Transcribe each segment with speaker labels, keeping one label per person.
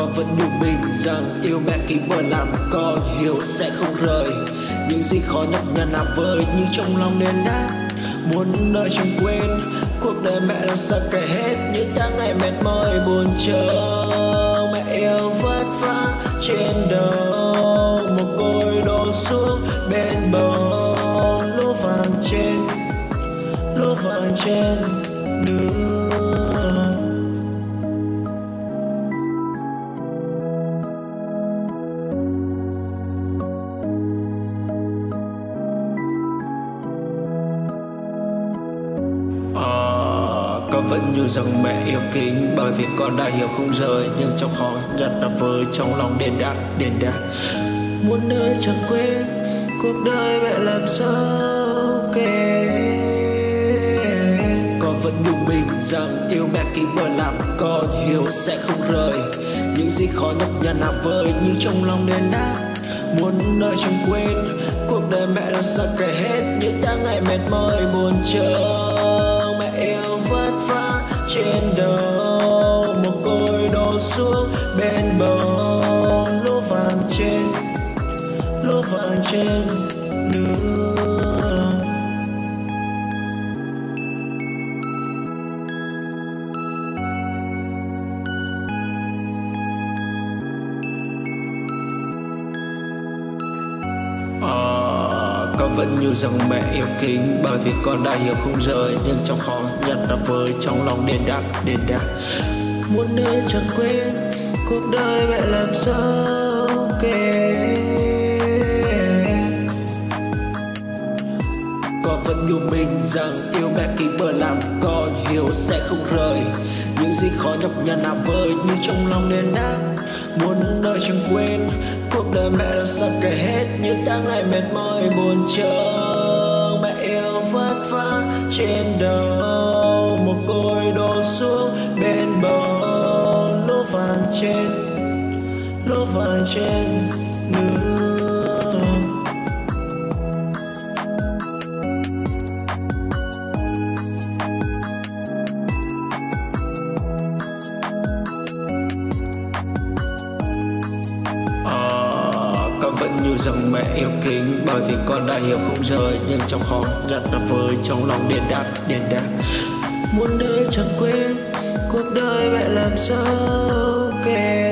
Speaker 1: con vẫn đủ mình rằng yêu mẹ khi bờ làm con hiểu sẽ không rời. Những gì khó nhọc nhằn nào vơi như trong lòng nên đã muốn nơi chẳng quên, cuộc đời mẹ làm sao kể hết những tháng ngày mệt mỏi, buồn chờ. Mẹ yêu vất vả trên đầu, một côi đổ xuống bên bờ lúa vàng trên, lúa vàng trên đường. Con vẫn như rằng mẹ yêu kính. Bởi vì con đã hiểu không rời, nhưng trong khó nhất là với trong lòng đền đáp đền đáp. Muốn nơi chẳng quên, cuộc đời mẹ làm sao kể. Con vẫn nhung mình rằng yêu mẹ kính bởi làm, con hiểu sẽ không rời. Những gì khó nhọc nhằn là vơi như trong lòng đền đáp. Muốn nơi chẳng quên, cuộc đời mẹ làm sao kể hết. Những tháng ngày mệt mỏi, buồn chờ trên đầu một côi đổ xuống bên bờ lúa vàng trên lúa vàng trên. Vẫn như rằng mẹ yêu kính. Bởi vì con đã hiểu không rời, nhưng trong khó nhất là với trong lòng đền đáp đền đáp. Muốn nơi chẳng quên cuộc đời mẹ làm sao kể. Con vẫn yêu mình rằng yêu mẹ kính bờ làm con hiểu sẽ không rời. Những gì khó nhọc nhằn nào vơi như trong lòng đền đáp. Muốn nơi chẳng quên cuộc đời mẹ làm sao kể hết những tháng ngày mệt mỏi, buồn trông mẹ yêu vất vả, trên đầu một côi đổ xuống, bên bờ lúa vàng trên, lúa vàng trên. Rằng mẹ yêu kính. Bởi vì con đã hiểu không rời, nhưng trong khó nhận là với trong lòng đền đáp đền đáp muốn để chẳng quên cuộc đời mẹ làm sao kể.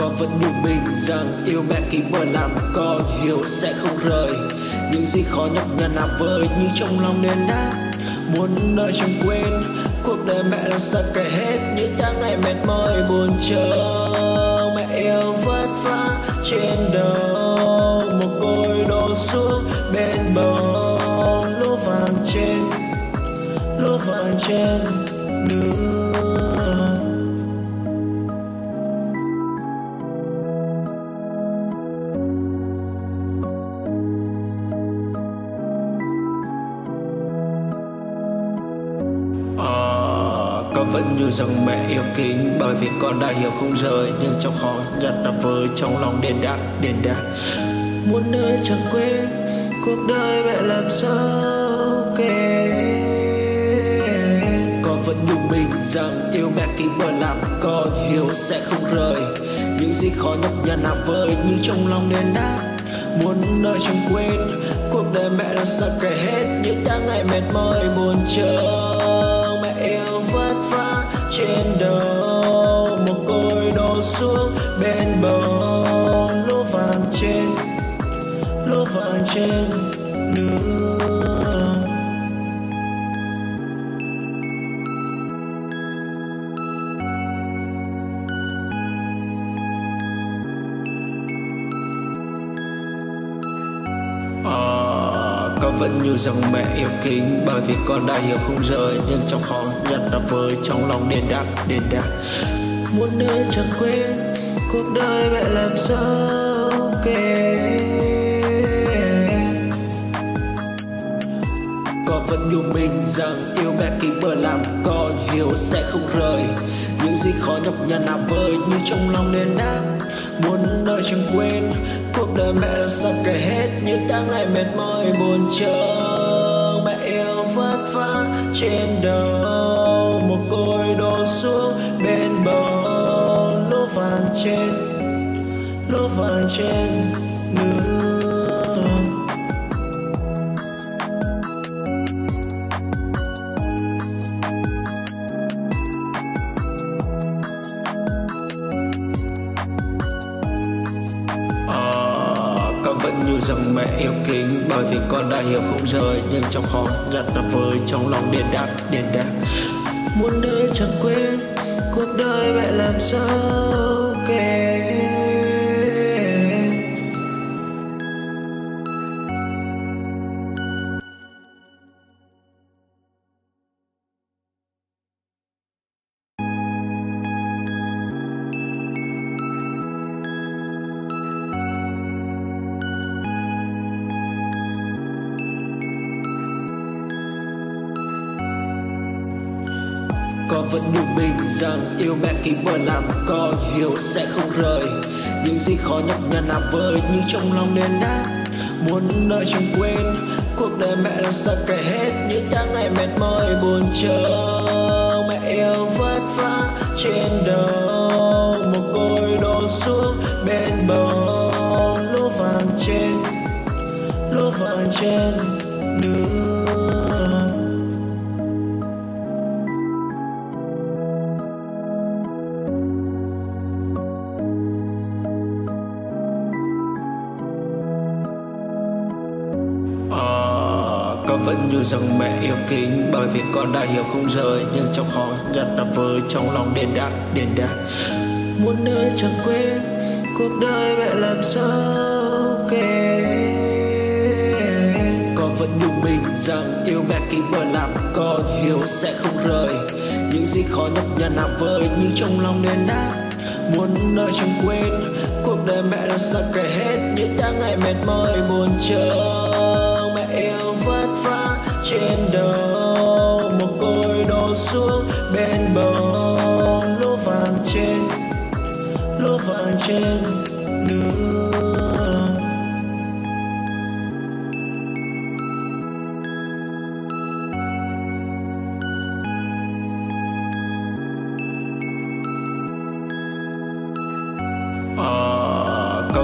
Speaker 1: Con vẫn nhủ mình rằng yêu mẹ khi bờ làm con hiểu sẽ không rời. Những gì khó nhọc nhằn nào vơi như trong lòng nên đã muốn nơi chẳng quên. Cuộc đời mẹ làm sao kể hết những tháng ngày mệt mỏi, buồn chờ. Mẹ yêu vất vả trên đầu, một côi đổ xuống bên bờ lúa vàng trên, lúa vàng trên nước con vẫn như rằng mẹ yêu kính. Bởi vì con đã hiểu không rời, nhưng trong khó nhất là với trong lòng đền đáp đền đáp. Muốn nơi chẳng quên, cuộc đời mẹ làm sao kể. Con vẫn nhung mình rằng yêu mẹ kính bởi làm con hiểu sẽ không rời. Những gì khó nhọc nhằn nào vơi như trong lòng đền đáp. Muốn nơi chẳng quên, cuộc đời mẹ làm sao kể hết. Những tháng ngày mệt mỏi, buồn chờ mẹ yêu trên đầu một côi đổ xuống bên bờ lúa vàng trên lúa vàng trên. vẫn như rằng mẹ yêu kính. Bởi vì con đã hiểu không rời, nhưng trong khó nhận đã với trong lòng đền đáp đền đáp. Muốn nơi chẳng quên, cuộc đời mẹ làm sao kể. Con vẫn nhung mình rằng yêu mẹ kính bờ làm con hiểu sẽ không rời. Những gì khó nhọc nhằn nào với như trong lòng đền đáp. Muốn nơi chẳng quên đời mẹ làm sao kể hết những tháng ngày mệt mỏi, buồn chờ mẹ yêu vất vả, trên đầu một côi đổ xuống, bên bờ lúa vàng trên lúa vàng trên. Con đã hiểu không rời, nhưng trong khó nhặt là với trong lòng điền đáp điền đáp. Muốn đời chẳng quên cuộc đời mẹ làm sao kể con vẫn nhủ mình rằng yêu mẹ kính bởi làm con hiểu sẽ không rời. Những gì khó nhọc nhằn nào vơi nhưng trong lòng nên đã muốn nơi chẳng quên. Cuộc đời mẹ làm sao kể hết những tháng ngày mệt mỏi, buồn chờ. Mẹ yêu vất vả trên đầu, một côi đổ xuống bên bờ, lúa vàng trên, lúa vàng trên. Vẫn như rằng mẹ yêu kính. Bởi vì con đã hiểu không rời, nhưng trong khó nhất là với trong lòng đền đáp đền đáp. Muốn nơi chẳng quên cuộc đời mẹ làm sao kể. Con vẫn nhủ mình rằng yêu mẹ kính bởi làm con hiểu sẽ không rời. Những gì khó nhọc nhằn nào với nhưng trong lòng đền đáp. Muốn nơi chẳng quên cuộc đời mẹ làm sao kể hết. Những tháng ngày mệt mỏi buồn chờ mẹ yêu trên đầu, một côi đổ xuống bên bờ lúa vàng trên lúa vàng trên, nước.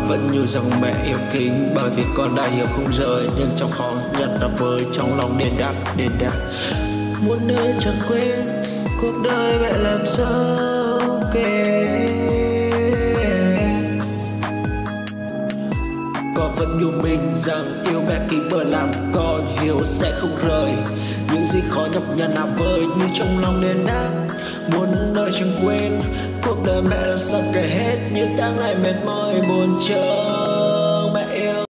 Speaker 1: Vẫn như rằng mẹ yêu kính. Bởi vì con đã hiểu không rời, nhưng trong khó nhặt là với trong lòng đền đáp đền đáp. Muốn nơi chẳng quên, cuộc đời mẹ làm sao kể. Con vẫn nhủ mình rằng yêu mẹ kính bởi làm con hiểu sẽ không rời. Những gì khó nhọc nhằn nào với như trong lòng nên đáp. Muốn nơi chẳng quên cuộc đời mẹ làm sao kể hết những tháng ngày mệt mỏi buồn chờ